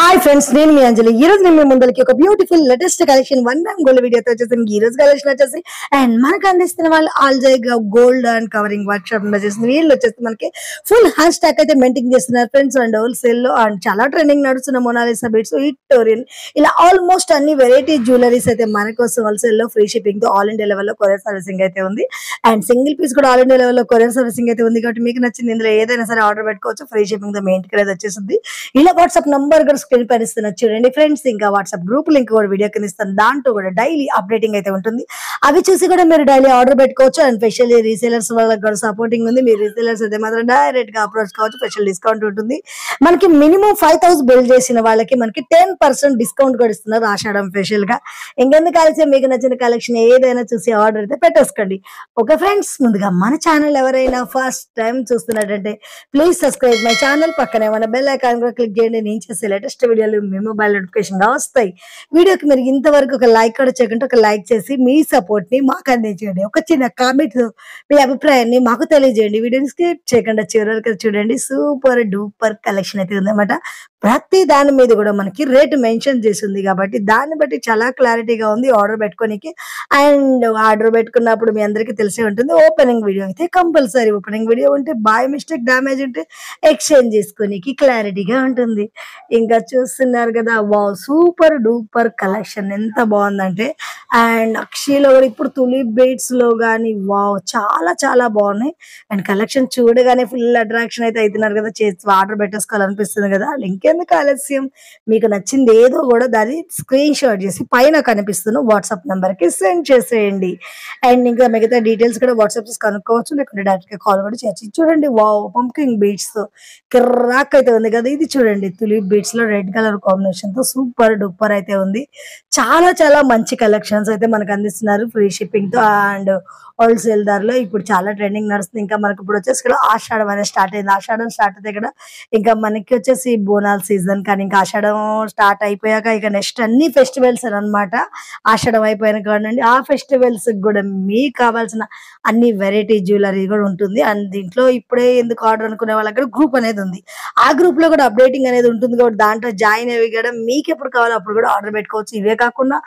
Hi friends నేను మీ అంజలి. ఈ రోజు నేను మీ ముందరికి ఒక beautiful latest collection one gram gold వీడియోతో వచ్చేసి ఈ రోజు కలెక్షన్ వచ్చేసి అండ్ మనకు అందిస్తున్న వాళ్ళు ఆల్జై gold and covering work shop వీళ్ళు వచ్చేసి మనకి ఫుల్ హ్యాష్ ట్యాగ్ అయితే మెయింటైన్ చేస్తున్నారు. ఫ్రెండ్స్ అండ్ హోల్సేల్లో అండ్ చాలా ట్రెండింగ్ నడుస్తున్న మొనాలిసా బిట్స్ విక్టోరియన్ ఇలా ఆల్మోస్ట్ అన్ని వెరైటీ జ్యువెలరీస్ అయితే మన కోసం హోల్సేల్లో ఫ్రీ షిప్పింగ్తో ఆల్ ఇండియా లెవెల్లో కొరియర్ సర్వీసింగ్ అయితే ఉంది. అండ్ సింగిల్ పీస్ కూడా ఆల్ ఇండియా లెవెల్లో కొరియర్ సర్వీసింగ్ అయితే ఉంది. కాబట్టి మీకు నచ్చింది ఇందులో ఏదైనా సరే ఆర్డర్ పెట్టుకోవచ్చు. ఫ్రీ షిప్పింగ్తో మీ ఇంటికి అయితే వచ్చేసింది. ఇలా వాట్సాప్ నంబర్ కూడా స్క్రీన్ పైన చూడండి. ఫ్రెండ్స్ ఇంకా వాట్సాప్ గ్రూప్ లింక్ కూడా వీడియో కింద ఇస్తాను. దాంట్లో కూడా డైలీ అప్డేటింగ్ అయితే ఉంటుంది. అవి చూసి కూడా మీరు డైలీ ఆర్డర్ పెట్టుకోవచ్చు. అండ్ స్పెషల్లీ రీసేలర్స్ వాళ్ళకి కూడా సపోర్టింగ్ ఉంది. మీరు రీసేలర్స్ అయితే మాత్రం డైరెక్ట్గా అప్రోచ్ కావచ్చు. స్పెషల్ డిస్కౌంట్ ఉంటుంది. మనకి మినిమం ఫైవ్ థౌసండ్ బిల్ చేసిన వాళ్ళకి మనకి టెన్ పర్సెంట్ డిస్కౌంట్ కూడా ఇస్తున్నారు ఆషాఢం స్పెషల్గా. ఇంకెందుకు కలిసి మీకు నచ్చిన కలెక్షన్ ఏదైనా చూసి ఆర్డర్ అయితే పెట్టేసుకోండి. ఓకే ఫ్రెండ్స్ ముందుగా మన ఛానల్ ఎవరైనా ఫస్ట్ టైం చూస్తున్నట్టంటే ప్లీజ్ సబ్స్క్రైబ్ మై ఛానల్ పక్కనే మన బెల్ ఐకాన్ కూడా క్లిక్ చేయండి. నేను చేసే లేటెస్ట్ వీడియోలు మీ మొబైల్ నోటిఫికేషన్గా వస్తాయి. వీడియోకి మీరు ఇంతవరకు ఒక లైక్ కూడా చేయకుండా ఒక లైక్ చేసి మీ సపోర్ట్ ని మాకు అందించండి. ఒక చిన్న కామెంట్ మీ అభిప్రాయాన్ని మాకు తెలియజేయండి. వీడియోని స్కిప్ చేయకుండా చివరి వరకు చూడండి. సూపర్ డూపర్ కలెక్షన్ అయితే ఉందన్నమాట. ప్రతి దాని మీద కూడా మనకి రేట్ మెన్షన్ చేసింది కాబట్టి దాన్ని బట్టి చాలా క్లారిటీగా ఉంది ఆర్డర్ పెట్టుకోనికి. అండ్ ఆర్డర్ పెట్టుకున్నప్పుడు మీ అందరికీ తెలిసే ఉంటుంది. ఓపెనింగ్ వీడియో అయితే కంపల్సరీ ఓపెనింగ్ వీడియో ఉంటే బాయ్ మిస్టేక్ డ్యామేజ్ ఉంటే ఎక్స్చేంజ్ చేసుకోనికి క్లారిటీగా ఉంటుంది. ఇంకా చూస్తున్నారు కదా వా సూపర్ డూపర్ కలెక్షన్ ఎంత బాగుందంటే అండ్ అక్షయలో కూడా ఇప్పుడు తులిప్ బీట్స్లో కానీ వావ్ చాలా చాలా బాగున్నాయి. అండ్ కలెక్షన్ చూడగానే ఫుల్ అట్రాక్షన్ అయితే అవుతున్నారు కదా చేసి ఆర్డర్ పెట్టేసుకోవాలనిపిస్తుంది కదా. ఇంకెందుకు ఆలస్యం? మీకు నచ్చింది ఏదో కూడా దాన్ని స్క్రీన్ షాట్ చేసి పైన కనిపిస్తున్న వాట్సాప్ నెంబర్కి సెండ్ చేసేయండి. అండ్ ఇంకా మిగతా డీటెయిల్స్ కూడా వాట్సాప్ చేసి కనుక్కోవచ్చు లేకుంటే డైరెక్ట్గా కాల్ కూడా చేర్చి చూడండి. వావ్ పంకింగ్ బీట్స్. తో కిర్రాక్ అయితే ఉంది కదా ఇది చూడండి. తులిప్ బీట్స్లో రెడ్ కలర్ కాంబినేషన్తో సూపర్ డూపర్ అయితే ఉంది. చాలా చాలా మంచి కలెక్షన్స్ అయితే మనకు అందిస్తున్నారు. ఫ్రీ షిప్పింగ్తో అండ్ హోల్సేల్ ధరలో ఇప్పుడు చాలా ట్రెండింగ్ నడుస్తుంది. ఇంకా మనకి ఇప్పుడు వచ్చేసి ఇక్కడ ఆషాఢం అనేది స్టార్ట్ అయింది. ఆషాఢం స్టార్ట్ అయితే ఇక్కడ ఇంకా మనకి వచ్చేసి బోనాల సీజన్ కానీ ఇంకా ఆషాఢం స్టార్ట్ అయిపోయాక ఇక నెక్స్ట్ అన్ని ఫెస్టివల్స్ అనమాట ఆషాఢం అయిపోయిన కాదండి ఆ ఫెస్టివల్స్ కూడా మీకు కావాల్సిన అన్ని వెరైటీ జ్యువెలరీ కూడా ఉంటుంది. అండ్ దీంట్లో ఇప్పుడే ఎందుకు ఆర్డర్ అనుకునే వాళ్ళకి గ్రూప్ అనేది ఉంది. ఆ గ్రూప్లో కూడా అప్డేటింగ్ అనేది ఉంటుంది కాబట్టి దాంట్లో జాయిన్ అయ్యి కూడా మీకు ఎప్పుడు కావాలో అప్పుడు కూడా ఆర్డర్ పెట్టుకోవచ్చు. ఇవే కాకుండా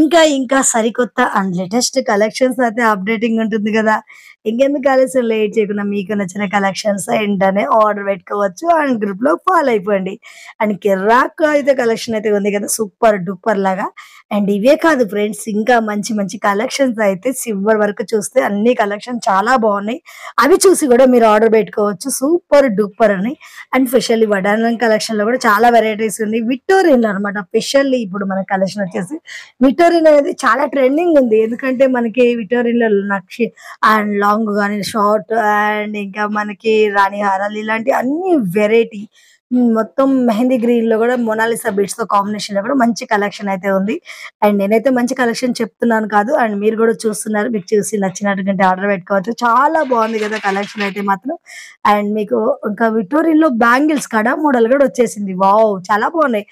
ఇంకా ఇంకా సరికొత్త అండ్ లేటెస్ట్ కలెక్షన్స్ అయితే అప్డేటింగ్ ఉంటుంది కదా. ఇంకెందుకు ఆలస్యం? లేట్ చేయకుండా మీకు నచ్చిన కలెక్షన్స్ ఏంటనే ఆర్డర్ పెట్టుకోవచ్చు అండ్ గ్రూప్లో ఫాలో అయిపోండి. అండ్ కిర్రాక్ అయితే కలెక్షన్ అయితే ఉంది కదా సూపర్ డూపర్ లాగా. అండ్ ఇవే కాదు ఫ్రెండ్స్ ఇంకా మంచి మంచి కలెక్షన్స్ అయితే చివరి వరకు చూస్తే అన్ని కలెక్షన్ చాలా బాగున్నాయి. అవి చూసి కూడా మీరు ఆర్డర్ పెట్టుకోవచ్చు సూపర్ డూపర్ అని అండ్ స్పెషల్లీ వడానం కలెక్షన్లో కూడా చాలా వెరైటీస్ ఉంది విక్టోరియన్లో అనమాట స్పెషల్లీ ఇప్పుడు మన కలెక్షన్ వచ్చేసి. విక్టోరియన్ అనేది చాలా ట్రెండింగ్ ఉంది. ఎందుకంటే మనకి విక్టోరియన్లో నక్షి అండ్ లా లాంగ్ కానీ షార్ట్ అండ్ ఇంకా మనకి రాణి హారాలు ఇలాంటి అన్ని వెరైటీ. మొత్తం మెహందీ గ్రీన్లో కూడా మొనాలిసా బీట్స్తో కాంబినేషన్లో కూడా మంచి కలెక్షన్ అయితే ఉంది. అండ్ నేనైతే మంచి కలెక్షన్ చెప్తున్నాను కాదు అండ్ మీరు కూడా చూస్తున్నారు మీకు చూసి నచ్చినటువంటి ఆర్డర్ పెట్టుకోవచ్చు. చాలా బాగుంది కదా కలెక్షన్ అయితే మాత్రం. అండ్ మీకు ఇంకా విక్టోరియన్లో బ్యాంగిల్స్ కడా మోడల్ కూడా వచ్చేసింది. వావ్ చాలా బాగున్నాయి.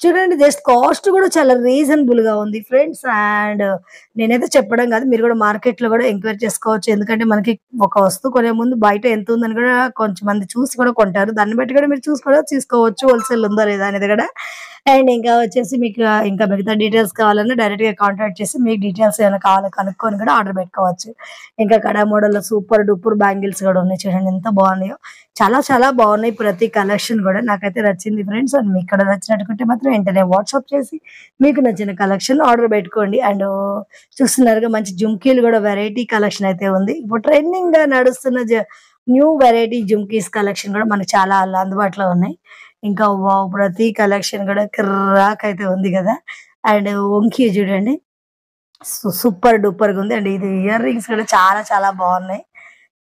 చూడండి జస్ట్ కాస్ట్ కూడా చాలా రీజనబుల్గా ఉంది ఫ్రెండ్స్. అండ్ నేనైతే చెప్పడం కాదు మీరు కూడా మార్కెట్లో కూడా ఎంక్వైరీ చేసుకోవచ్చు. ఎందుకంటే మనకి ఒక వస్తువు కొనే ముందు బయట ఎంత ఉందని కూడా కొంచెం మంది చూసి కూడా కొంటారు. దాన్ని బట్టి కూడా మీరు చూసి కూడా తీసుకోవచ్చు హోల్సేల్ ఉందా లేదా అనేది కూడా. అండ్ ఇంకా వచ్చేసి మీకు ఇంకా మిగతా డీటెయిల్స్ కావాలన్నా డైరెక్ట్గా కాంటాక్ట్ చేసి మీకు డీటెయిల్స్ ఏమైనా కావాలో కనుక్కొని కూడా ఆర్డర్ పెట్టుకోవచ్చు. ఇంకా కడా మోడల్లో సూపర్ డూపర్ బ్యాంగిల్స్ కూడా ఉన్నాయి చూడండి ఎంత బాగున్నాయో. చాలా చాలా బాగున్నాయి ప్రతి కలెక్షన్ కూడా. నాకైతే నచ్చింది ఫ్రెండ్స్. అండ్ మీకు ఇక్కడ నచ్చినట్టుకుంటే మాత్రం వెంటనే వాట్సాప్ చేసి మీకు నచ్చిన కలెక్షన్ ఆర్డర్ పెట్టుకోండి. అండ్ చూస్తున్నారుగా మంచి జుమ్కీలు కూడా వెరైటీ కలెక్షన్ అయితే ఉంది. ఇప్పుడు ట్రెండింగ్గా నడుస్తున్న న్యూ వెరైటీ జుంకీస్ కలెక్షన్ కూడా మనకు చాలా అందుబాటులో ఉన్నాయి. ఇంకా వావ్ ప్రతి కలెక్షన్ కూడా కిర్రాక్ అయితే ఉంది కదా. అండ్ వంకీ చూడండి. సూపర్ డూపర్గా ఉంది. అండ్ ఇది ఇయర్ రింగ్స్ కూడా చాలా చాలా బాగున్నాయి.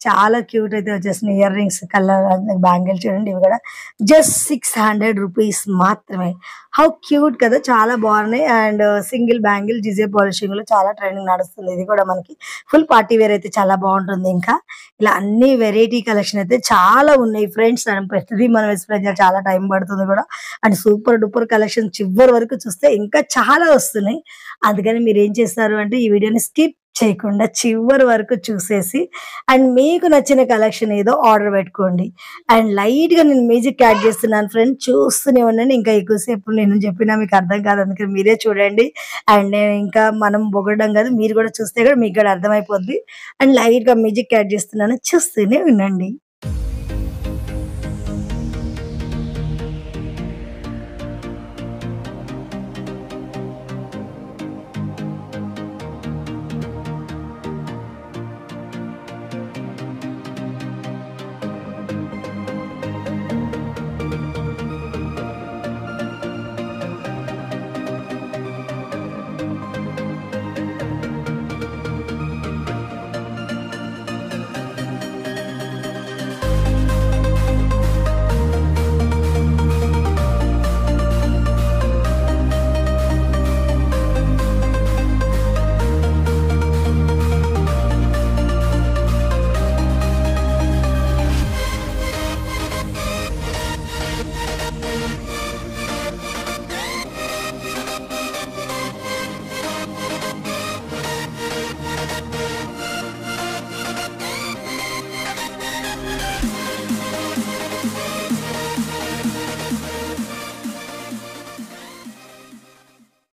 చాలా క్యూట్ అయితే వచ్చేసినాయి. ఇయర్ రింగ్స్ కలర్ బ్యాంగిల్ చూడండి ఇవి కూడా. జస్ట్ సిక్స్ హండ్రెడ్ రూపీస్ మాత్రమే. హౌ క్యూట్ కదా చాలా బాగున్నాయి. అండ్ సింగిల్ బ్యాంగిల్ జిజే పాలిషింగ్లో చాలా ట్రెండింగ్ నడుస్తుంది. ఇది కూడా మనకి ఫుల్ పార్టీ వేర్ అయితే చాలా బాగుంటుంది ఇంకా. ఇలా అన్ని వెరైటీ కలెక్షన్ అయితే చాలా ఉన్నాయి ఫ్రెండ్స్ ప్రతిదీ మనం ఎక్స్ప్లెయిన్ చేయాలి చాలా టైం పడుతుంది కూడా. అండ్ సూపర్ డూపర్ కలెక్షన్ చివరి వరకు చూస్తే ఇంకా చాలా వస్తున్నాయి. అందుకని మీరు ఏం చేస్తారు అంటే ఈ వీడియోని స్కిప్ చేయకుండా చివరి వరకు చూసేసి అండ్ మీకు నచ్చిన కలెక్షన్ ఏదో ఆర్డర్ పెట్టుకోండి. అండ్ లైట్గా నేను మ్యూజిక్ యాడ్ చేస్తున్నాను ఫ్రెండ్ చూస్తూనే ఉన్నాను ఇంకా ఎక్కువసేపు నేను చెప్పినా మీకు అర్థం కాదు అందుకే మీరే చూడండి. అండ్ నేను ఇంకా మనం పొగడడం కాదు మీరు కూడా చూస్తే కూడా మీకు కూడా అర్థమైపోద్ది. అండ్ లైట్గా మ్యూజిక్ యాడ్ చేస్తున్నాను చూస్తూనే ఉండండి.